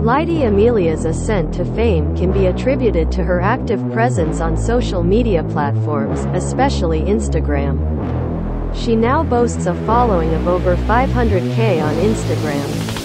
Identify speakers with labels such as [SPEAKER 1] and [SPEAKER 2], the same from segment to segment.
[SPEAKER 1] Leidy Amelia's ascent to fame can be attributed to her active presence on social media platforms, especially Instagram. She now boasts a following of over 500k on Instagram.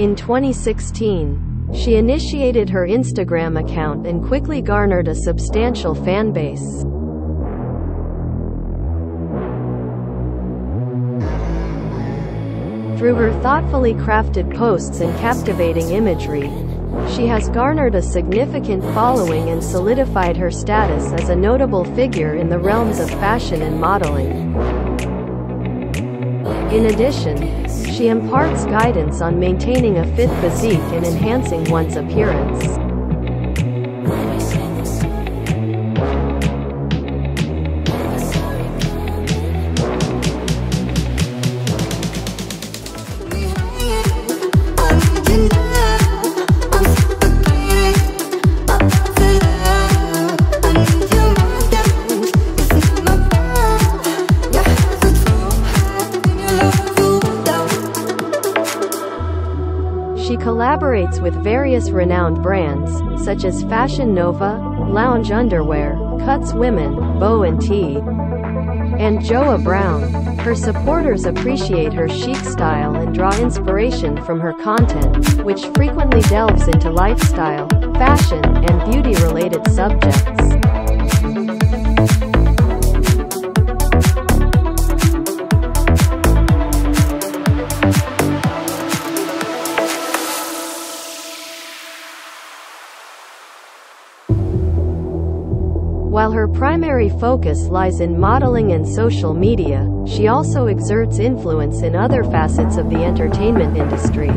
[SPEAKER 1] In 2016, she initiated her Instagram account and quickly garnered a substantial fan base. Through her thoughtfully crafted posts and captivating imagery, she has garnered a significant following and solidified her status as a notable figure in the realms of fashion and modeling. In addition, she imparts guidance on maintaining a fit physique and enhancing one's appearance. She collaborates with various renowned brands, such as Fashion Nova, Lounge Underwear, Cuts Women, Bow and T, and Joa Brown. Her supporters appreciate her chic style and draw inspiration from her content, which frequently delves into lifestyle, fashion, and beauty-related subjects. While her primary focus lies in modeling and social media, she also exerts influence in other facets of the entertainment industry.